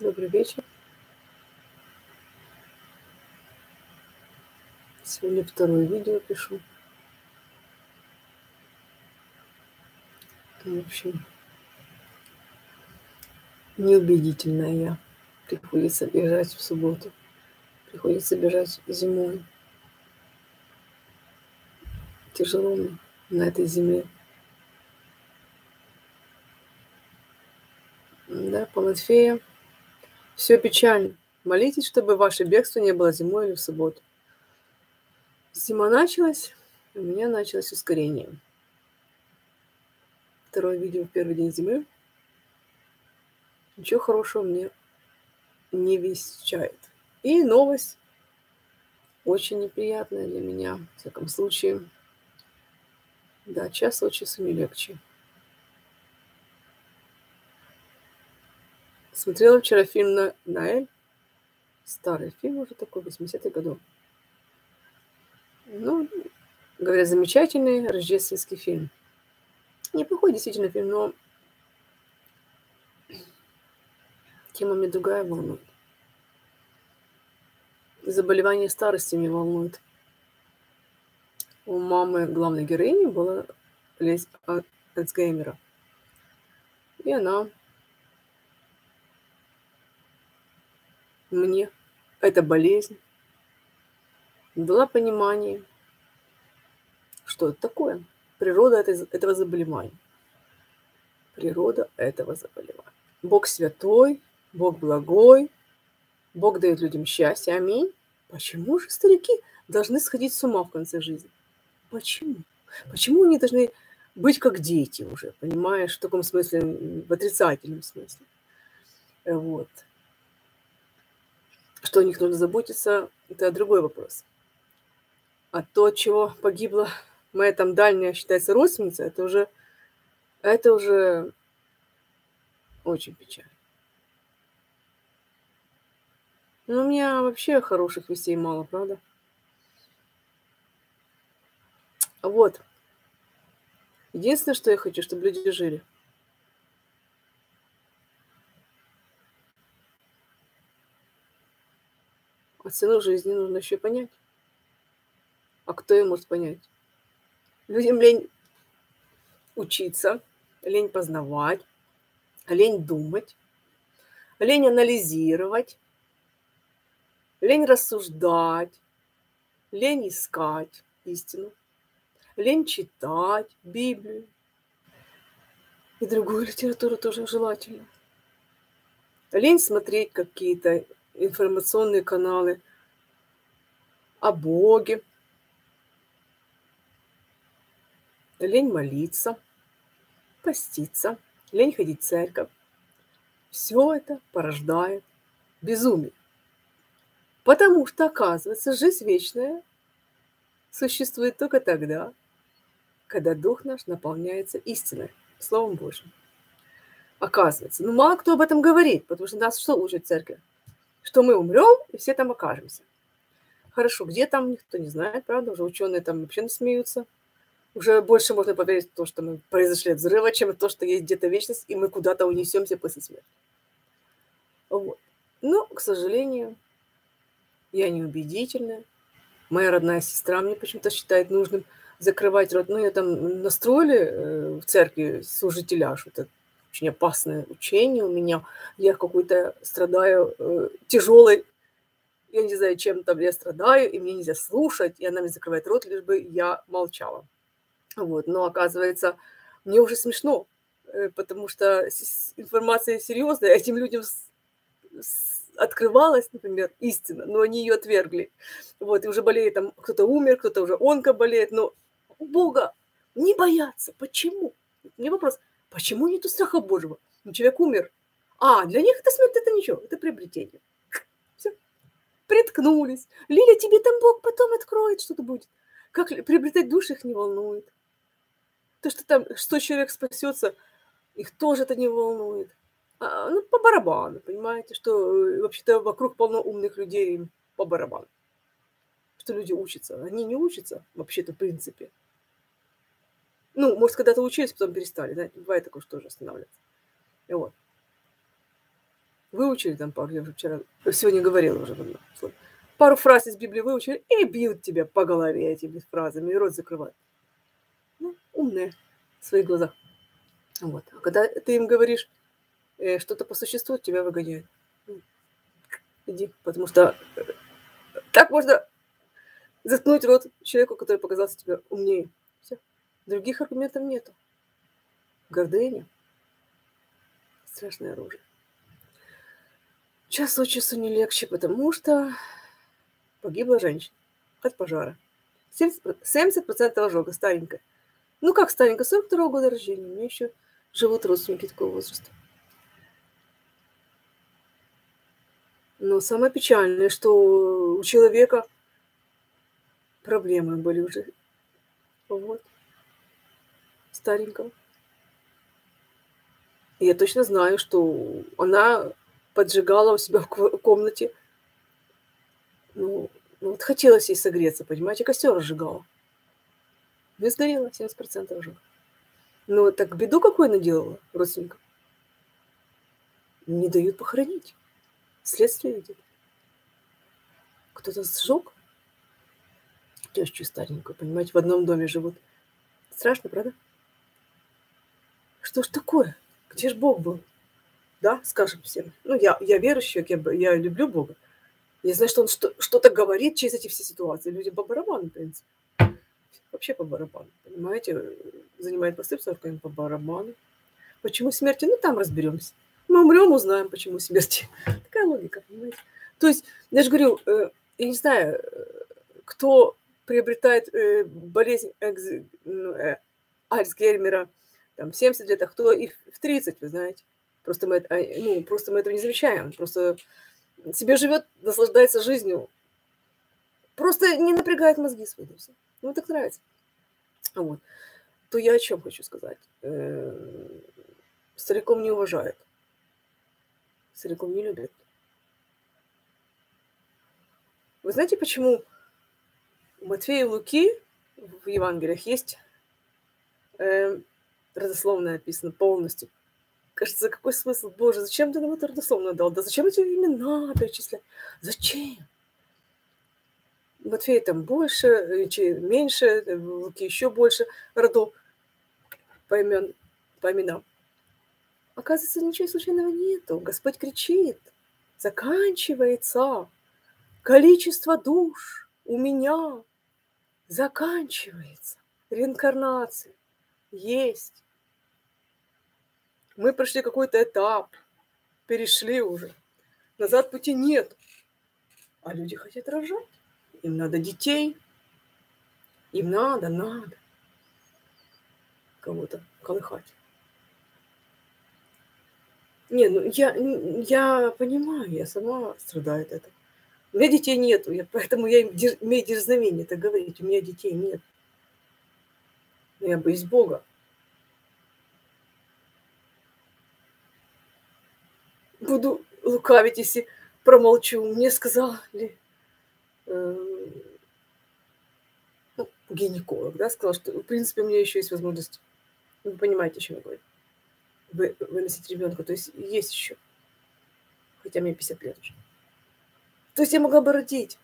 Добрый вечер. Сегодня второе видео пишу. В общем, неубедительная я. Приходится бежать в субботу. Приходится бежать зимой. Тяжело на этой земле. Да, по Матфея. Все печально. Молитесь, чтобы ваше бегство не было зимой или в субботу. Зима началась, у меня началось ускорение. Второе видео в первый день зимы. Ничего хорошего мне не вещает. И новость очень неприятная для меня, в всяком случае. Да, час от часу не легче. Смотрела вчера фильм на Наэль. Старый фильм уже такой, 80-х годов. Ну, говорят, замечательный рождественский фильм. Неплохой действительно фильм, но тема мне другая волнует. Заболевание старости меня волнует. У мамы главной героини была болезнь Альцгеймера. И она мне, эта болезнь, дала понимание, что это такое. Природа этого заболевания. Природа этого заболевания. Бог святой, Бог благой, Бог дает людям счастье. Аминь. Почему же старики должны сходить с ума в конце жизни? Почему? Почему они должны быть как дети уже, понимаешь, в таком смысле, в отрицательном смысле? Вот. Что о них нужно заботиться, это другой вопрос. А то, от чего погибла моя там дальняя, считается, родственница, это уже, это уже очень печально. Ну, у меня вообще хороших вестей мало, правда? Вот. Единственное, что я хочу, чтобы люди жили. А цену жизни нужно еще понять. А кто ее может понять? Людям лень учиться, лень познавать, лень думать, лень анализировать, лень рассуждать, лень искать истину, лень читать Библию и другую литературу тоже желательно. Лень смотреть какие-то информационные каналы о Боге, лень молиться, поститься, лень ходить в церковь. Все это порождает безумие. Потому что, оказывается, жизнь вечная существует только тогда, когда Дух наш наполняется истиной, Словом Божьим. Оказывается. Ну, мало кто об этом говорит, потому что нас что учит церковь? Что мы умрем, и все там окажемся. Хорошо, где там, никто не знает, правда, уже ученые там вообще смеются – уже больше можно поверить в то, что мы произошли от взрыва, чем в то, что есть где-то вечность, и мы куда-то унесемся после смерти. Вот. Но, к сожалению, я неубедительная. Моя родная сестра мне почему-то считает нужным закрывать рот. Ну, я там настроили э, в церкви служителя, что это очень опасное учение у меня. Я какой-то страдаю э, тяжелой, я не знаю, чем там я страдаю, и мне нельзя слушать, и она мне закрывает рот, лишь бы я молчала. Вот, но оказывается, мне уже смешно, э, потому что информация серьезная, этим людям открывалась, например, истина, но они ее отвергли. Вот, и уже болеет там, кто-то умер, кто-то уже онко болеет, но Бога не бояться. Почему? Мне вопрос, почему нету страха Божьего? Ну, человек умер. А, для них это смерть, это ничего, это приобретение. Все. Приткнулись. Лиля, тебе там Бог потом откроет, что-то будет. Как приобретать душ их не волнует. То, что там 100 человек спасется, их тоже это не волнует. А, ну, по барабану, понимаете, что э, вообще-то вокруг полно умных людей, по барабану. Что люди учатся. Они не учатся, вообще-то, в принципе. Ну, может, когда-то учились, потом перестали, да? Бывает такое, что тоже останавливается. И вот. Выучили там пару, я уже вчера, сегодня говорила уже. Пару фраз из Библии выучили и бьют тебя по голове этими фразами, и рот закрывают. Ну, умные в своих глазах. Вот. А когда ты им говоришь э, что-то по существу, тебя выгоняют. Ну, иди, потому что э, так можно заткнуть рот человеку, который показался тебе умнее. Все. Других аргументов нету. Гордыня. Страшное оружие. Час от часу не легче, потому что погибла женщина от пожара. 70%, 70% ожога, старенькая. Ну как старенькая, 42 года рождения. У меня еще живут родственники такого возраста. Но самое печальное, что у человека проблемы были уже. Вот. Старенького. И я точно знаю, что она поджигала у себя в комнате. Ну, ну вот хотелось ей согреться, понимаете, костер разжигала. И сгорела 70% уже. Ну, так беду какую наделала родственникам. Не дают похоронить. Следствие идет. Кто-то сжег тещу старенькую, понимаете, в одном доме живут. Страшно, правда? Что ж такое? Где ж Бог был? Да, скажем всем. Ну, я, я верующий, я, я люблю Бога. Я знаю, что он что, что-то говорит через эти все ситуации. Людям по барабану, в принципе. Вообще по барабану, понимаете? Занимает посты в по барабану. Почему смерти? Ну, там разберемся. Мы умрем, узнаем, почему смерти. Такая логика, понимаете? То есть, я же говорю, э, я не знаю, э, кто приобретает э, болезнь ну, Альцгеймера там, в 70 лет, а кто и в 30, вы знаете. Просто мы, а, ну, просто мы этого не замечаем. Просто себе живет, наслаждается жизнью. Просто не напрягает мозги свои. Все. Ну, так нравится. Вот. То я о чем хочу сказать. Стариком не уважают целиком не любят. Вы знаете, почему у Матфея и Луки в Евангелиях есть родословно написано полностью? Кажется, какой смысл? Боже, зачем ты нам это родословно дал? Да зачем эти имена перечислять? Зачем? Матфея там больше, э, меньше, э, Луки еще больше родов по, имен, по именам. Оказывается, ничего случайного нету. Господь кричит. Заканчивается. Количество душ у меня заканчивается. Реинкарнация есть. Мы прошли какой-то этап, перешли уже. Назад пути нет. А люди хотят рожать. Им надо детей. Им надо, надо кого-то колыхать. Не, ну я, я понимаю, я сама страдаю от этого. У меня детей нету, я, поэтому я имею дерзновение это говорить. У меня детей нет. Но я боюсь Бога. Буду лукавить, если промолчу. Мне сказали э, ну, гинеколог, да, сказал, что в принципе у меня еще есть возможность. Вы понимаете, о чем я говорю вы, выносить ребенка. То есть есть еще. Хотя мне 50 лет уже. То есть я могла бы родить.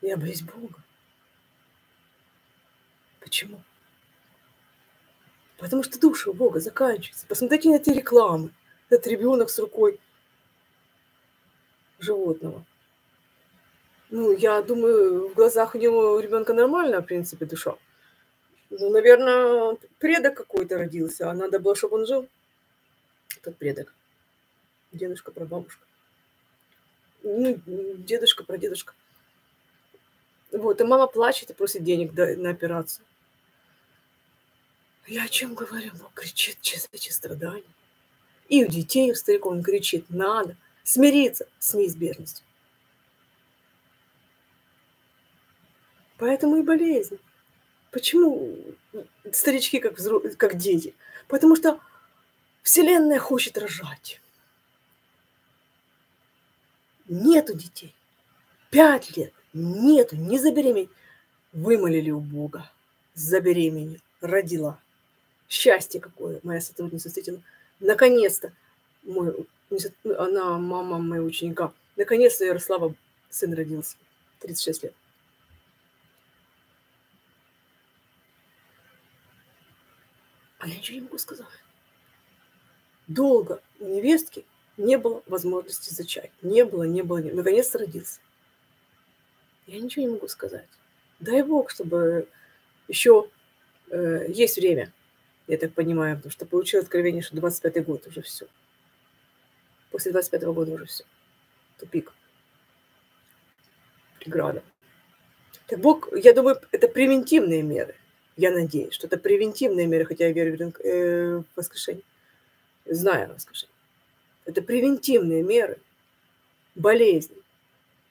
Я боюсь Бога. Почему? Потому что душа у Бога заканчивается. Посмотрите на эти рекламы. Этот ребенок с рукой животного. Ну, я думаю, в глазах у него у ребенка нормальная, в принципе, душа. Ну, наверное, предок какой-то родился, а надо было, чтобы он жил тот предок. Дедушка, прабабушка. Ну, дедушка, прадедушка. Вот, и мама плачет и просит денег на операцию. Я о чем говорю? Ну, кричит через эти страдания. И у детей, и у стариков он кричит, надо смириться с неизбежностью. Поэтому и болезнь. Почему старички как, взро... как дети? Потому что Вселенная хочет рожать. Нету детей. Пять лет. Нету. Не забеременеть. Вымолили у Бога. Забеременела. Родила. Счастье какое моя сотрудница встретила. Наконец-то она мама моего ученика. Наконец-то Ярослава сын родился. 36 лет. А я ничего не могу сказать. Долго у невестки не было возможности зачать. Не было, не было, не было. Наконец-то родился. Я ничего не могу сказать. Дай Бог, чтобы еще э, есть время, я так понимаю, потому что получил откровение, что 25-й год уже все. После 25-го года уже все. Тупик. Преграда. Так Бог, я думаю, это превентивные меры. Я надеюсь, что это превентивные меры, хотя я верю в э, воскрешение. Знаю воскрешение. Это превентивные меры болезни,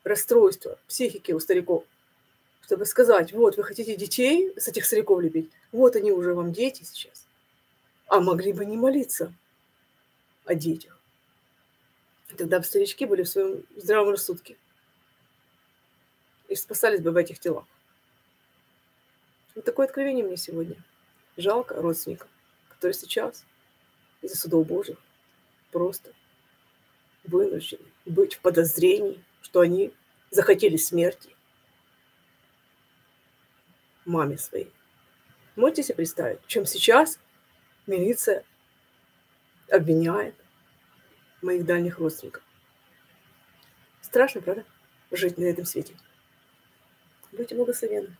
расстройства психики у стариков. Чтобы сказать, вот вы хотите детей с этих стариков любить, вот они уже вам дети сейчас. А могли бы не молиться о детях. Тогда бы старички были в своем здравом рассудке и спасались бы в этих телах. Вот такое откровение мне сегодня. Жалко родственников, которые сейчас из-за судов Божьих просто вынуждены быть в подозрении, что они захотели смерти маме своей. Можете себе представить, чем сейчас милиция обвиняет моих дальних родственников. Страшно, правда, жить на этом свете. Будьте благословенны.